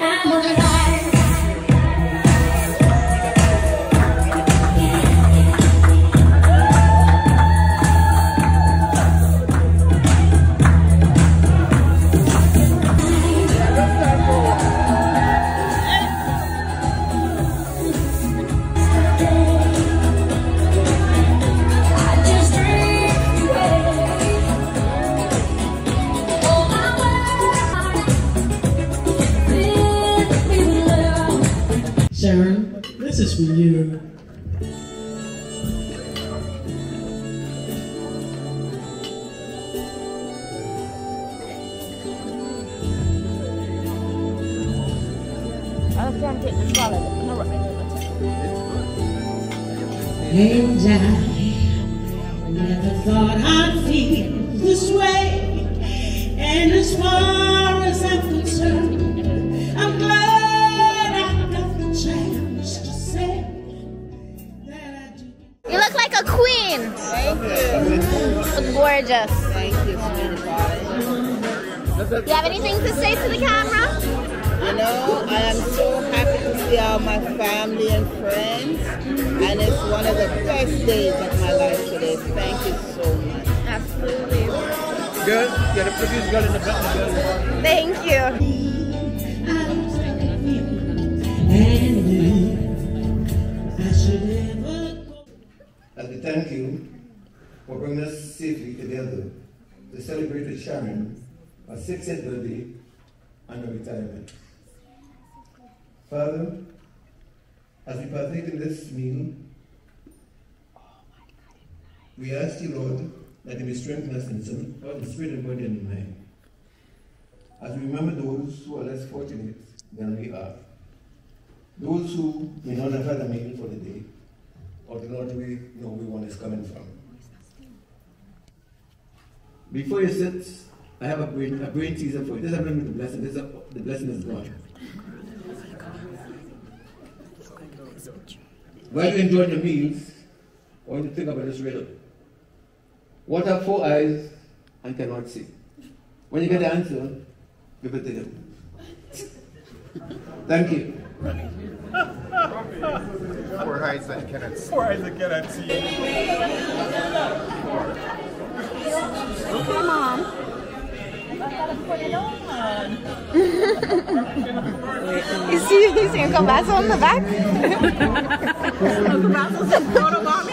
I'm alive. I I can't take the swallow. I'm not And I never thought I'd feel this way. And as far as I'm concerned, I'm glad I got the chance to say that I do. You look like a queen. Thank you. Look gorgeous. Thank you, sweetheart. You have anything to say to the camera? You know, I am so happy to see all my family and friends, and it's one of the best days of my life today. Thank you so much. Absolutely. Girl, you're the prettiest girl in the building. Thank you. And knew I should never go. As we thank you for bringing us safely together to celebrate with Sharon her 60th birthday and her retirement. Father, as we partake in this meal, we ask you, Lord, that you may strengthen us in some, in spirit and body and in mind. As we remember those who are less fortunate than we are, those who may not have had a meal for the day, or do not know where one is coming from. Before you sit, I have a brain, a brain teaser for you. This is the blessing. This is a, the blessing is gone. While you enjoy the meals, I want you to think about this riddle. What have four eyes and cannot see? When you get the answer, give it to him. Thank you. Four eyes that cannot see. Four eyes that cannot see. You see, you see Uncle Basil in the back? Uncle Basil's a photo mommy.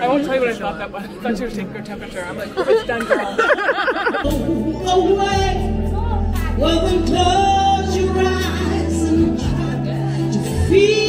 I won't tell you what I thought that was. I thought she was taking her temperature. I'm like, it's done, girl. away. Well, then close your eyes and try to feel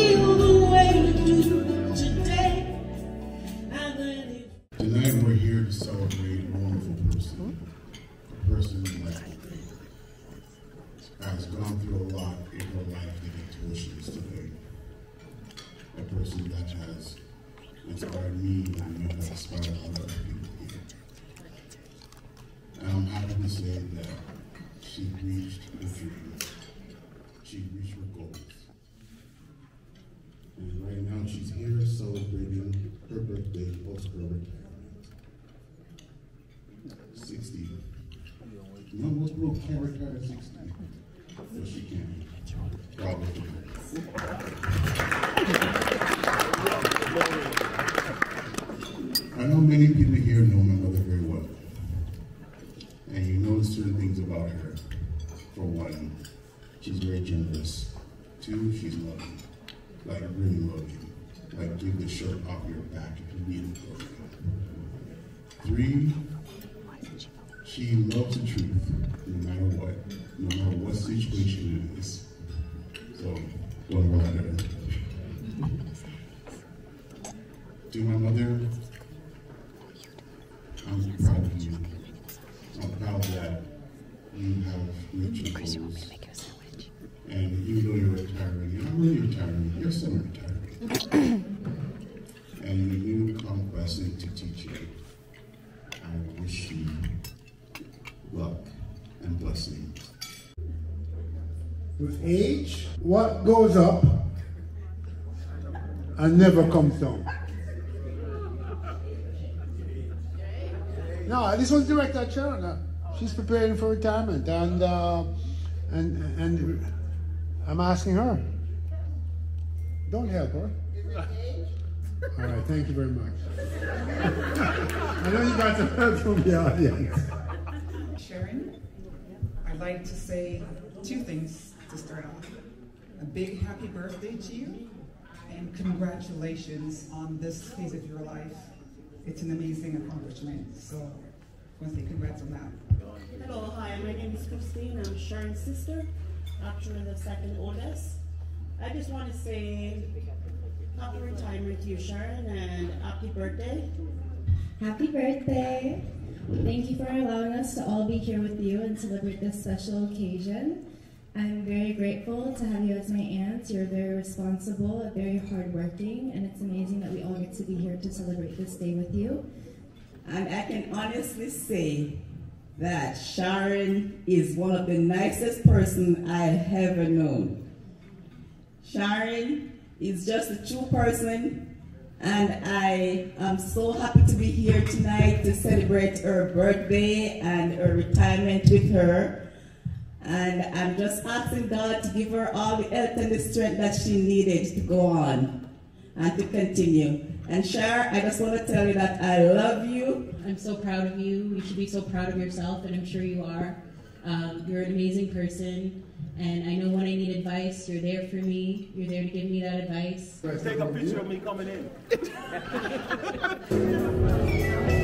You know, most people can't at 60. But she can. I know many people here know my mother very well. And you know certain things about her. For one, she's very generous. Two, she's loving. Like really loving. Like give the shirt off your back if you need it. Three, she loves the truth, no matter what, no matter what situation it is. So, let her. To my mother, I'm proud of you. I'm proud that you have reached your goals. And even though you're retiring, you're not really retiring, you're semi-retiring. and the new conquest into teaching, I wish you luck and blessings. With age, what goes up and never comes down. No, this was directed at Sharon. She's preparing for retirement, and uh, And, and I'm asking her. Don't help her. All right, thank you very much. I know you got some help from the audience. Sharon, I'd like to say two things to start off. A big happy birthday to you and congratulations on this phase of your life. It's an amazing accomplishment. So I want to say congrats on that. Hello, hi, my name is Christine. I'm Sharon's sister, actually the second oldest. I just want to say happy retirement to you, Sharon, and happy birthday. Happy birthday! Thank you for allowing us to all be here with you and celebrate this special occasion. I'm very grateful to have you as my aunt. You're very responsible, very hardworking, and it's amazing that we all get to be here to celebrate this day with you. And I can honestly say that Sharon is one of the nicest person I have ever known. Sharon is just a true person, and I am so happy to be here tonight to celebrate her birthday and her retirement with her. And I'm just asking God to give her all the health and the strength that she needed to go on and to continue. And Shar, I just want to tell you that I love you. I'm so proud of you. You should be so proud of yourself, and I'm sure you are. Um, you're an amazing person, and I know when I need advice, you're there for me. You're there to give me that advice. Take a picture of me coming in.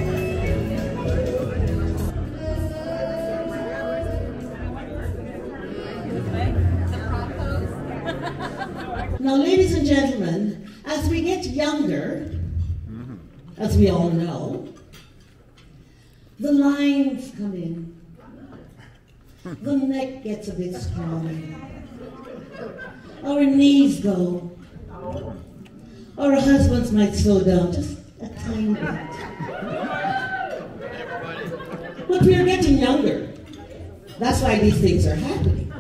Now, ladies and gentlemen, as we get younger, as we all know, the lines come in. The neck gets a bit strong. Our knees go. Our husbands might slow down just a tiny bit. But we are getting younger. That's why these things are happening.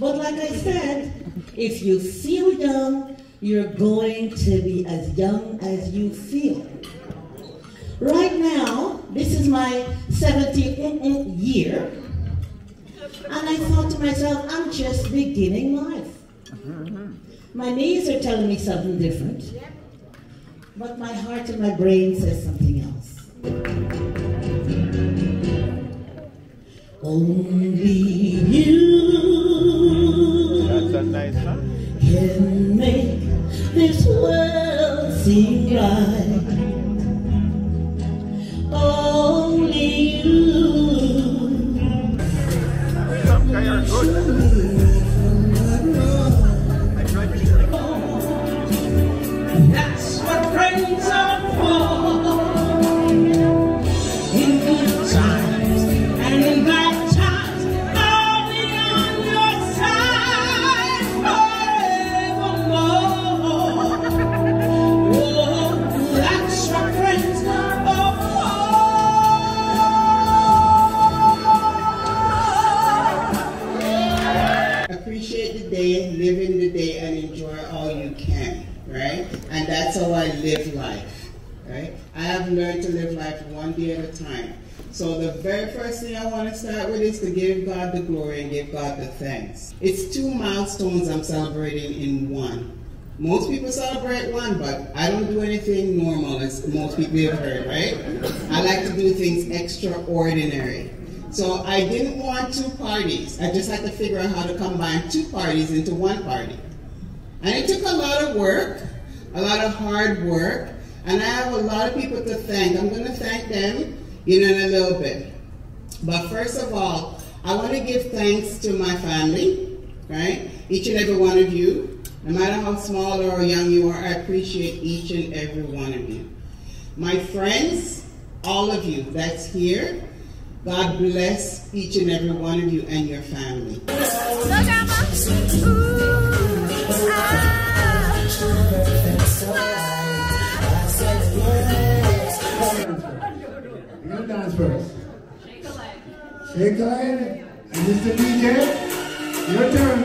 But like I said, if you feel young, you're going to be as young as you feel. Right now, this is my 70th year, and I thought to myself, I'm just beginning life. My knees are telling me something different, but my heart and my brain says something else. Only one day at a time. So the very first thing I want to start with is to give God the glory and give God the thanks. It's two milestones I'm celebrating in one. Most people celebrate one, but I don't do anything normal, as most people have heard, right? I like to do things extraordinary. So I didn't want two parties. I just had to figure out how to combine two parties into one party. And it took a lot of work, a lot of hard work, and I have a lot of people to thank. I'm going to thank them you know, in a little bit. But first of all, I want to give thanks to my family, right? Each and every one of you. No matter how small or young you are, I appreciate each and every one of you. My friends, all of you that's here, God bless each and every one of you and your family. Gonna dance first. Shake a leg. And Mr. DJ, your turn.